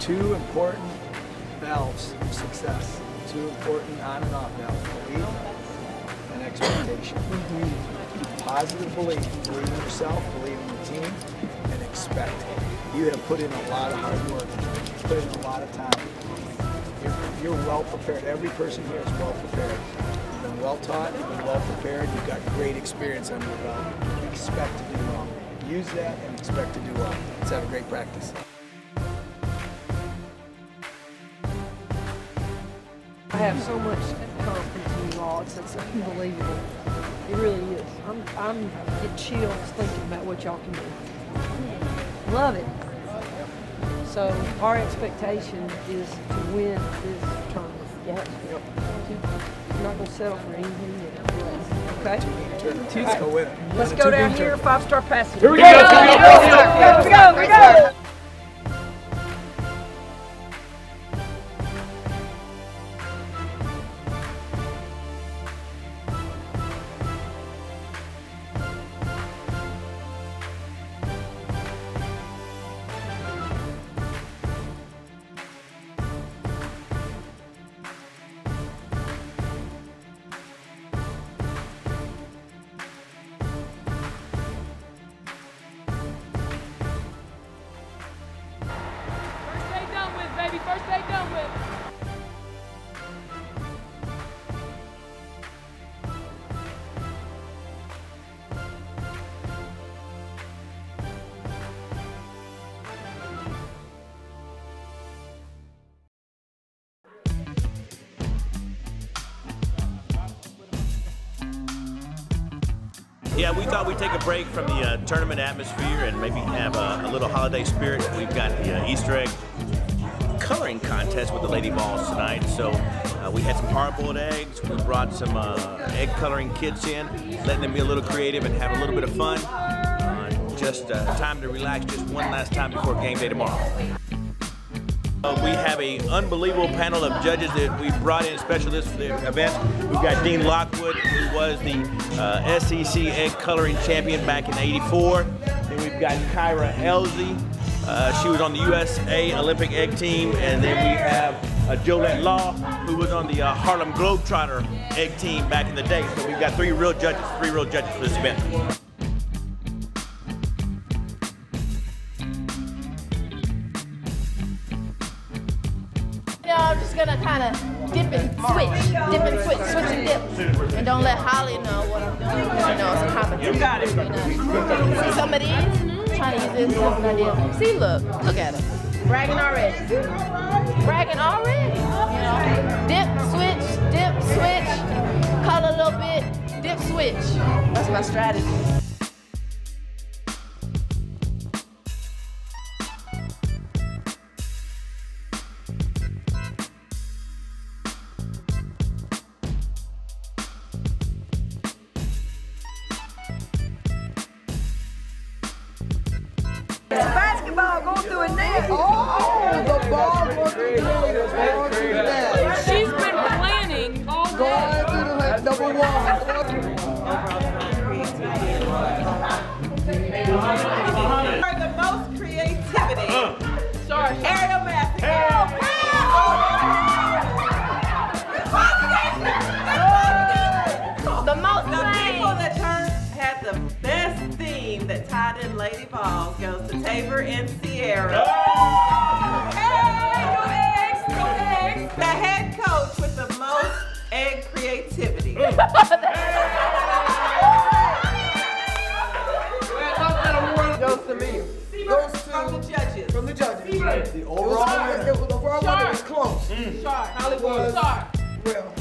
two important valves of success. Two important on and off valves, belief and expectation. Positive belief, believe in yourself, believe in the team, and expect. You have put in a lot of hard work, put in a lot of time. You're, you're well prepared. Every person here is well prepared. You've been well taught, you've been well prepared, you've got great experience under your belt. Expect to do well. Use that and expect to do well. Let's have a great practice. Have so much confidence in you all. It's, it's unbelievable. It really is. I'm, I'm get chills thinking about what y'all can do. Love it. So our expectation is to win this tournament. Yeah. We're not gonna settle for anything else. Okay? Let's go win. Let's go down here, five star passage. Here we go. Here we go. Here we go. First Yeah, we thought we'd take a break from the uh, tournament atmosphere and maybe have a, a little holiday spirit. We've got the uh, Easter egg coloring contest with the Lady Vols tonight. So uh, we had some hard-boiled eggs. We brought some uh, egg coloring kits in, letting them be a little creative and have a little bit of fun. Uh, just uh, time to relax just one last time before game day tomorrow. Uh, we have an unbelievable panel of judges that we brought in specialists for the event. We've got Dean Lockwood, who was the uh, SEC egg coloring champion back in '84. Then we've got Kyra Elzy. Uh, she was on the USA Olympic egg team. And then we have uh, Jolette Law, who was on the uh, Harlem Globetrotter egg team back in the day. So we've got three real judges, three real judges for this event. Just gonna kind of dip and switch, dip and switch, switch and dip, and don't let Holly know what I'm doing. You know, it's a competition. You got it. See some of these? Trying to use this as an idea. See, look, look at her, bragging already, bragging already. You know, dip, switch, dip, switch, color a little bit, dip, switch. That's my strategy. Basketball going through a net. Oh, that tied in Lady Vols goes to Taber and Cierra. Hey, go eggs, go eggs. The head coach with the most egg creativity. Goes to me. Goes From the judges. from the judges. The overall winner. It was the overall winner was close. Hollywood. Sharp. Well.